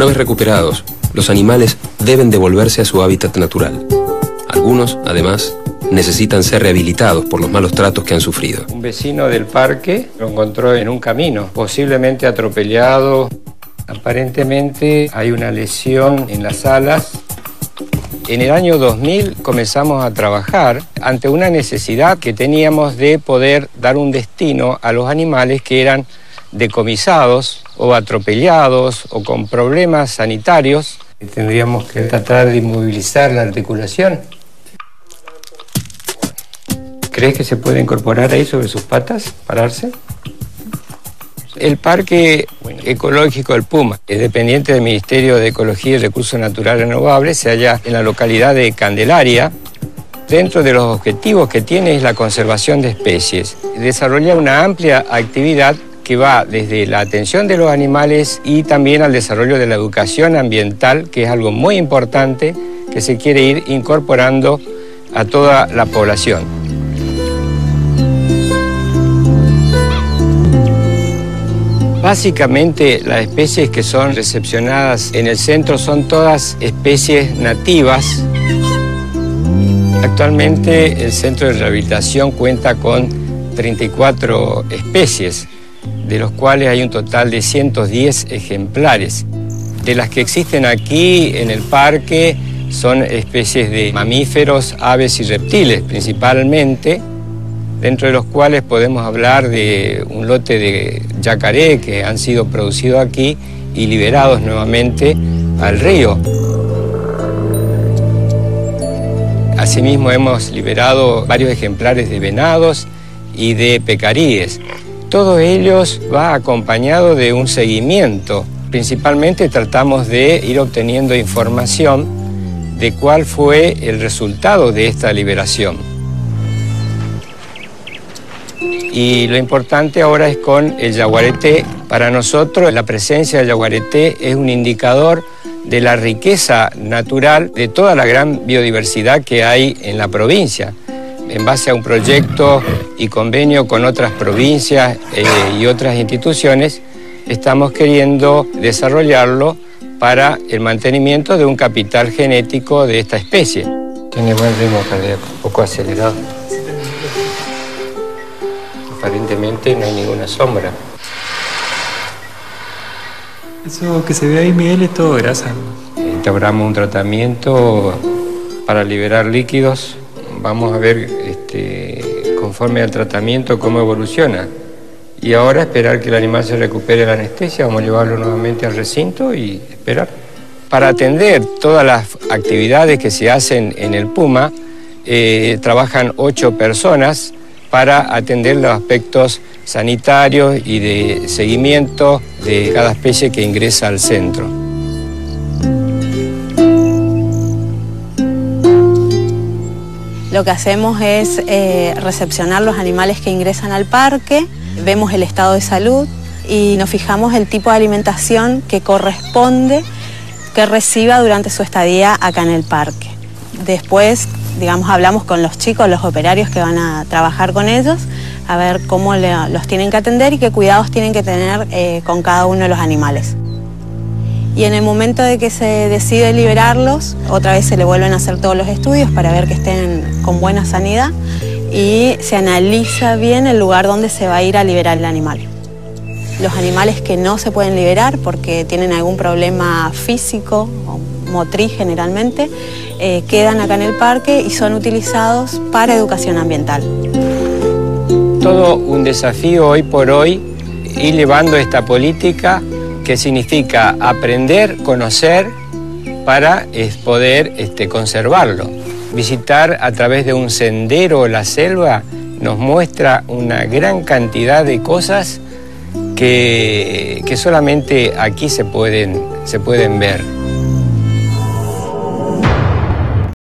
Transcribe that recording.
Una vez recuperados, los animales deben devolverse a su hábitat natural. Algunos, además, necesitan ser rehabilitados por los malos tratos que han sufrido. Un vecino del parque lo encontró en un camino, posiblemente atropellado. Aparentemente hay una lesión en las alas. En el año 2000 comenzamos a trabajar ante una necesidad que teníamos de poder dar un destino a los animales que eran decomisados o atropellados o con problemas sanitarios. Tendríamos que tratar de inmovilizar la articulación. ¿Crees que se puede incorporar ahí sobre sus patas, pararse? El Parque Ecológico del Puma es dependiente del Ministerio de Ecología y Recursos Naturales Renovables, se halla en la localidad de Candelaria. Dentro de los objetivos que tiene es la conservación de especies. Desarrolla una amplia actividad que va desde la atención de los animales y también al desarrollo de la educación ambiental, que es algo muy importante que se quiere ir incorporando a toda la población. Básicamente las especies que son recepcionadas en el centro son todas especies nativas. Actualmente el centro de rehabilitación cuenta con 34 especies de los cuales hay un total de 110 ejemplares. De las que existen aquí en el parque son especies de mamíferos, aves y reptiles principalmente, dentro de los cuales podemos hablar de un lote de yacaré que han sido producidos aquí y liberados nuevamente al río. Asimismo hemos liberado varios ejemplares de venados y de pecaríes. Todos ellos va acompañado de un seguimiento. Principalmente tratamos de ir obteniendo información de cuál fue el resultado de esta liberación. Y lo importante ahora es con el yaguareté. Para nosotros la presencia del yaguareté es un indicador de la riqueza natural de toda la gran biodiversidad que hay en la provincia en base a un proyecto y convenio con otras provincias eh, y otras instituciones, estamos queriendo desarrollarlo para el mantenimiento de un capital genético de esta especie. Tiene buen ritmo cardíaco, un poco acelerado. Aparentemente no hay ninguna sombra. Eso que se ve ahí, Miguel, es todo grasa. Instauramos un tratamiento para liberar líquidos vamos a ver este, conforme al tratamiento cómo evoluciona. Y ahora esperar que el animal se recupere la anestesia, vamos a llevarlo nuevamente al recinto y esperar. Para atender todas las actividades que se hacen en el Puma, eh, trabajan ocho personas para atender los aspectos sanitarios y de seguimiento de cada especie que ingresa al centro. Lo que hacemos es eh, recepcionar los animales que ingresan al parque, vemos el estado de salud y nos fijamos el tipo de alimentación que corresponde que reciba durante su estadía acá en el parque. Después, digamos, hablamos con los chicos, los operarios que van a trabajar con ellos, a ver cómo los tienen que atender y qué cuidados tienen que tener eh, con cada uno de los animales y en el momento de que se decide liberarlos, otra vez se le vuelven a hacer todos los estudios para ver que estén con buena sanidad y se analiza bien el lugar donde se va a ir a liberar el animal. Los animales que no se pueden liberar porque tienen algún problema físico o motriz generalmente, eh, quedan acá en el parque y son utilizados para educación ambiental. Todo un desafío hoy por hoy ir llevando esta política que significa aprender, conocer, para poder este, conservarlo. Visitar a través de un sendero la selva nos muestra una gran cantidad de cosas que, que solamente aquí se pueden, se pueden ver.